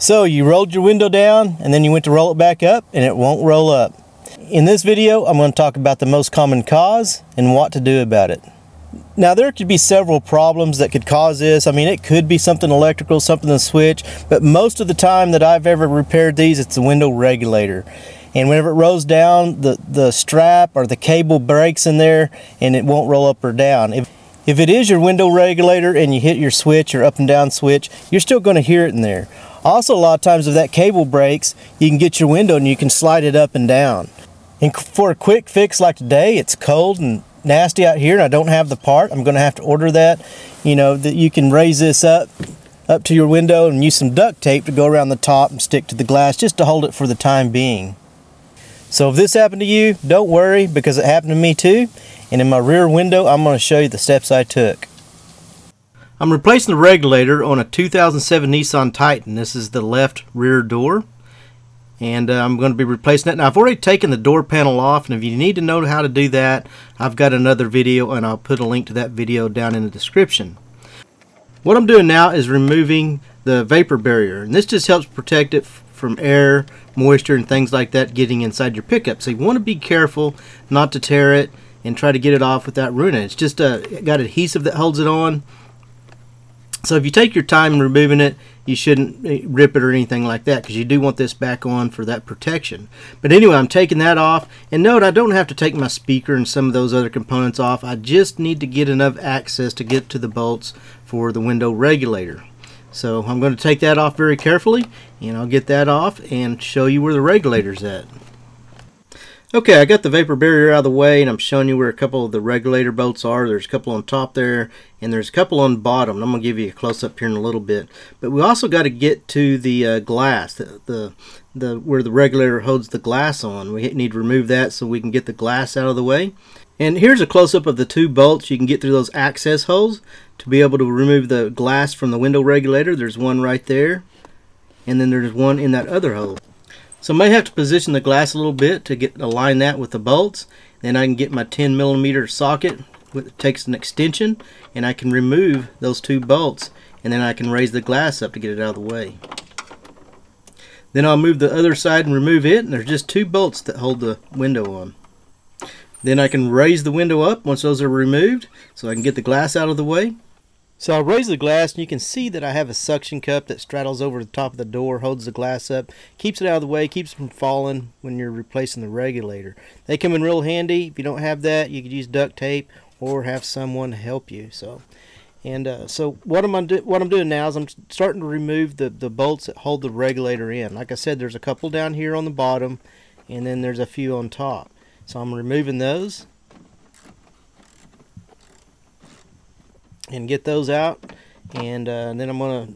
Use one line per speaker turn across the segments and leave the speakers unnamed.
So you rolled your window down and then you went to roll it back up and it won't roll up. In this video, I'm going to talk about the most common cause and what to do about it. Now there could be several problems that could cause this. I mean, it could be something electrical, something in the switch, but most of the time that I've ever repaired these, it's the window regulator. And whenever it rolls down, the, the strap or the cable breaks in there and it won't roll up or down. If, if it is your window regulator and you hit your switch or up and down switch, you're still going to hear it in there. Also, a lot of times if that cable breaks, you can get your window and you can slide it up and down. And for a quick fix like today, it's cold and nasty out here and I don't have the part. I'm going to have to order that. You know, that you can raise this up up to your window and use some duct tape to go around the top and stick to the glass just to hold it for the time being. So if this happened to you, don't worry because it happened to me too. And in my rear window, I'm going to show you the steps I took. I'm replacing the regulator on a 2007 Nissan Titan. This is the left rear door. And uh, I'm going to be replacing it. Now I've already taken the door panel off and if you need to know how to do that, I've got another video and I'll put a link to that video down in the description. What I'm doing now is removing the vapor barrier. And this just helps protect it from air, moisture, and things like that getting inside your pickup. So you want to be careful not to tear it and try to get it off without ruining it. It's just uh, got adhesive that holds it on. So if you take your time removing it, you shouldn't eh, rip it or anything like that because you do want this back on for that protection. But anyway, I'm taking that off. And note, I don't have to take my speaker and some of those other components off. I just need to get enough access to get to the bolts for the window regulator. So I'm going to take that off very carefully and I'll get that off and show you where the regulator's at. Okay, I got the vapor barrier out of the way and I'm showing you where a couple of the regulator bolts are. There's a couple on top there and there's a couple on bottom. I'm going to give you a close-up here in a little bit. But we also got to get to the uh, glass, the, the, the where the regulator holds the glass on. We need to remove that so we can get the glass out of the way. And here's a close-up of the two bolts. You can get through those access holes to be able to remove the glass from the window regulator. There's one right there and then there's one in that other hole. So I may have to position the glass a little bit to get align that with the bolts. Then I can get my 10 millimeter socket, which takes an extension, and I can remove those two bolts, and then I can raise the glass up to get it out of the way. Then I'll move the other side and remove it, and there's just two bolts that hold the window on. Then I can raise the window up once those are removed, so I can get the glass out of the way. So I'll raise the glass and you can see that I have a suction cup that straddles over the top of the door, holds the glass up, keeps it out of the way, keeps it from falling when you're replacing the regulator. They come in real handy. If you don't have that, you could use duct tape or have someone help you. So, and uh, so what I'm do what I'm doing now is I'm starting to remove the the bolts that hold the regulator in. Like I said, there's a couple down here on the bottom, and then there's a few on top. So I'm removing those. And get those out. And, uh, then I'm going to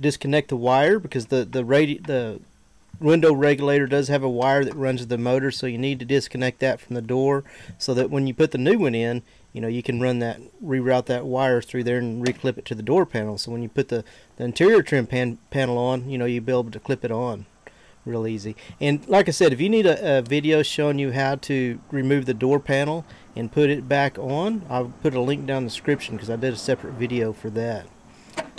disconnect the wire because the the radi the window regulator does have a wire that runs the motor so you need to disconnect that from the door so that when you put the new one in you know you can run that reroute that wire through there and reclip it to the door panel. So when you put the, the interior trim pan panel on you know you'll be able to clip it on real easy and like I said if you need a, a video showing you how to remove the door panel and put it back on. I'll put a link down in the description because I did a separate video for that.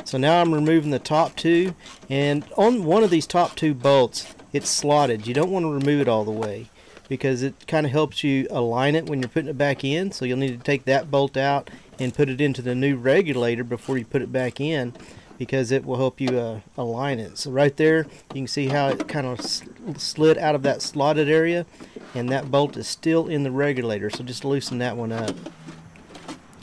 So now I'm removing the top two and on one of these top two bolts it's slotted. You don't want to remove it all the way because it kind of helps you align it when you're putting it back in. So you'll need to take that bolt out and put it into the new regulator before you put it back in because it will help you uh, align it. So right there you can see how it kind of slid out of that slotted area and that bolt is still in the regulator. So just loosen that one up.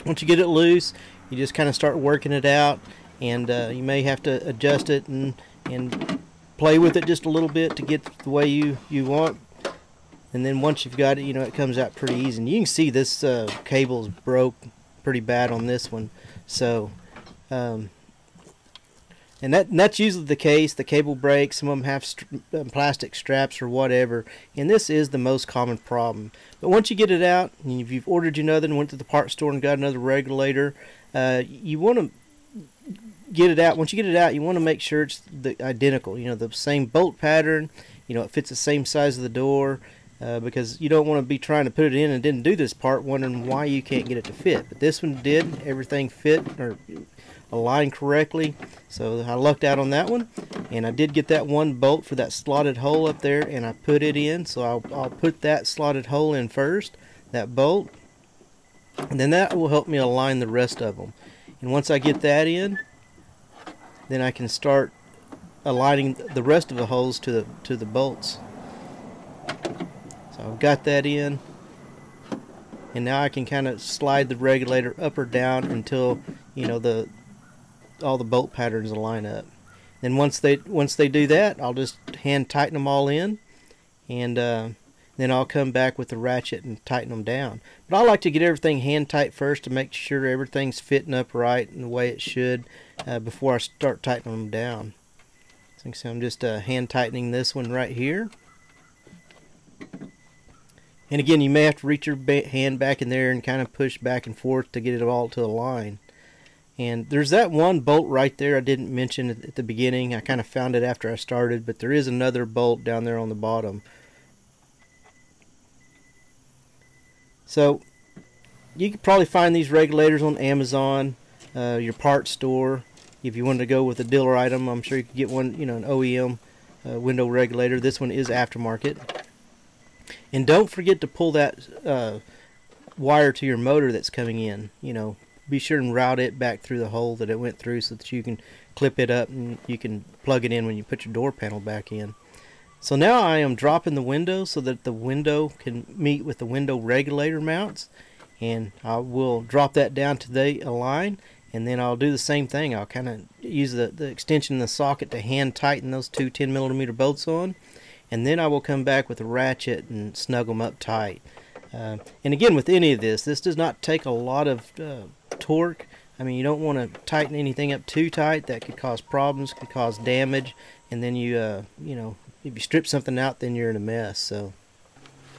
Once you get it loose you just kind of start working it out and uh, you may have to adjust it and and play with it just a little bit to get the way you you want. And then once you've got it you know it comes out pretty easy. And you can see this uh, cable is broke pretty bad on this one. So um, and that and that's usually the case. The cable breaks. Some of them have st uh, plastic straps or whatever, and this is the most common problem. But once you get it out, and if you've ordered another and went to the part store and got another regulator, uh, you want to get it out. Once you get it out, you want to make sure it's the identical. You know, the same bolt pattern. You know, it fits the same size of the door. Uh, because you don't want to be trying to put it in and didn't do this part wondering why you can't get it to fit but this one did everything fit or aligned correctly. So I lucked out on that one. and I did get that one bolt for that slotted hole up there and I put it in so I'll, I'll put that slotted hole in first that bolt and then that will help me align the rest of them and once I get that in then I can start aligning the rest of the holes to the to the bolts so I've got that in. And now I can kind of slide the regulator up or down until you know the all the bolt patterns line up. Then once they once they do that I'll just hand tighten them all in and uh, then I'll come back with the ratchet and tighten them down. But I like to get everything hand tight first to make sure everything's fitting up right in the way it should uh, before I start tightening them down. Think so I'm just uh, hand tightening this one right here and again, you may have to reach your hand back in there and kind of push back and forth to get it all to align. And there's that one bolt right there I didn't mention at the beginning. I kind of found it after I started, but there is another bolt down there on the bottom. So you could probably find these regulators on Amazon, uh, your parts store. If you wanted to go with a dealer item, I'm sure you could get one, you know, an OEM uh, window regulator. This one is aftermarket. And don't forget to pull that uh, wire to your motor that's coming in. You know, be sure and route it back through the hole that it went through so that you can clip it up and you can plug it in when you put your door panel back in. So now I am dropping the window so that the window can meet with the window regulator mounts and I will drop that down to the align and then I'll do the same thing. I'll kind of use the, the extension in the socket to hand tighten those two 10 millimeter bolts on and then I will come back with a ratchet and snug them up tight. Uh, and again, with any of this, this does not take a lot of uh, torque. I mean, you don't want to tighten anything up too tight. That could cause problems, could cause damage, and then you, uh, you know, if you strip something out, then you're in a mess. So.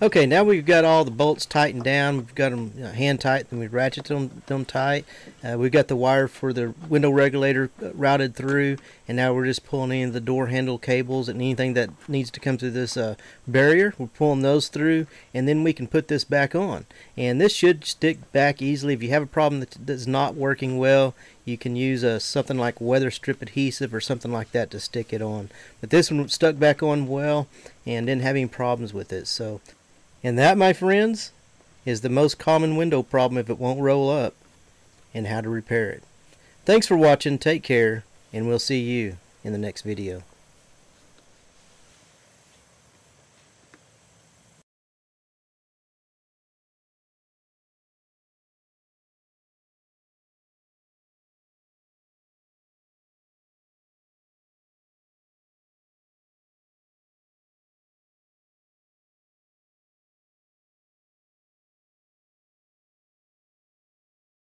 Okay, now we've got all the bolts tightened down. We've got them you know, hand tight, and we ratchet them, them tight. Uh, we've got the wire for the window regulator uh, routed through, and now we're just pulling in the door handle cables and anything that needs to come through this uh, barrier. We're pulling those through, and then we can put this back on. And this should stick back easily. If you have a problem that's not working well, you can use uh, something like weather strip adhesive or something like that to stick it on. But this one stuck back on well and didn't have any problems with it. So and that, my friends, is the most common window problem if it won't roll up and how to repair it. Thanks for watching, take care, and we'll see you in the next video.